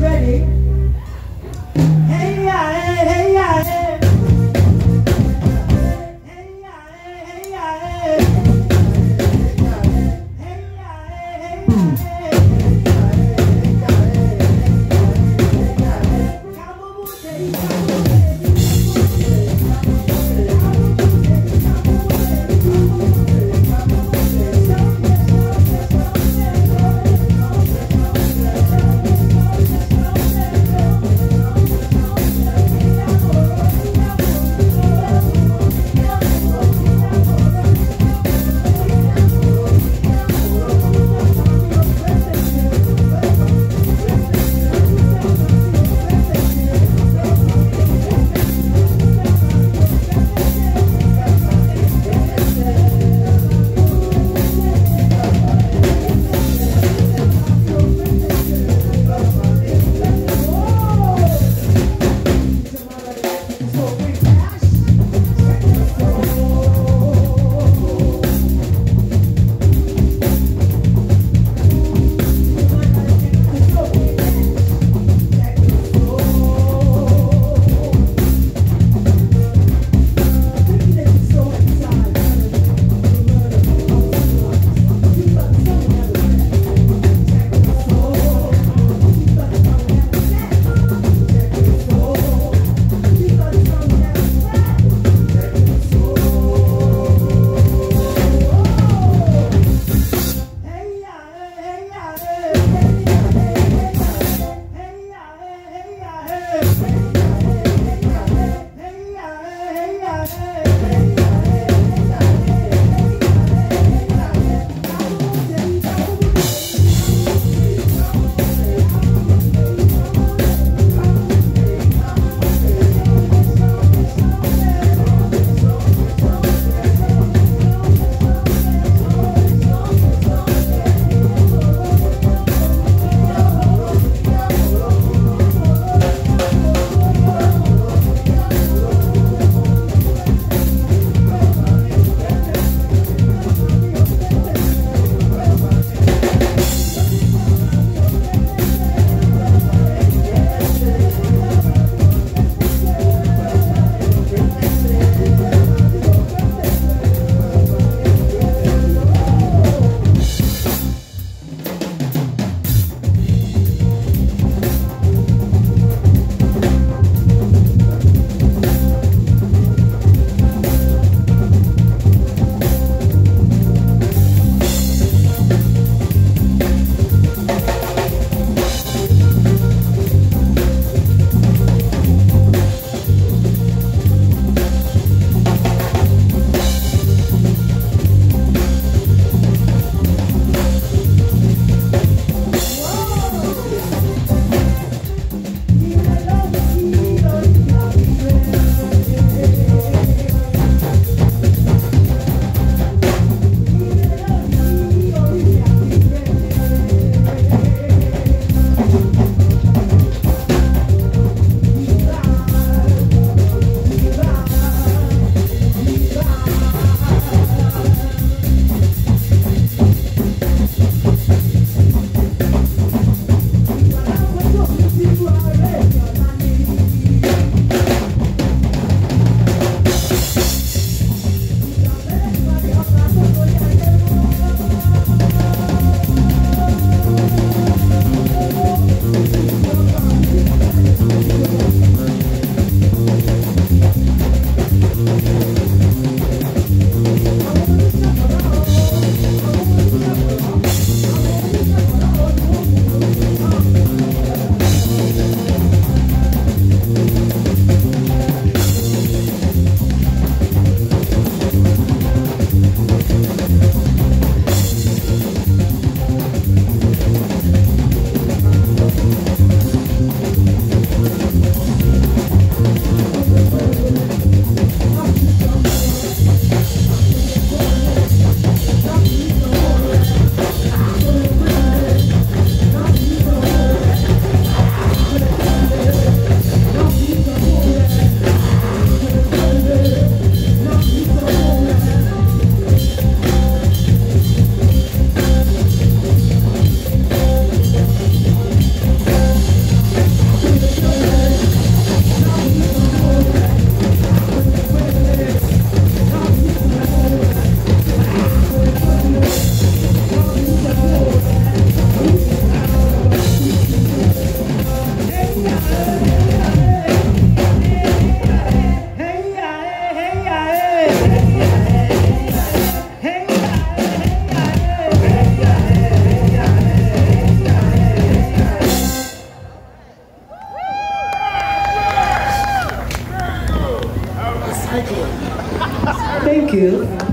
ready. Kiss.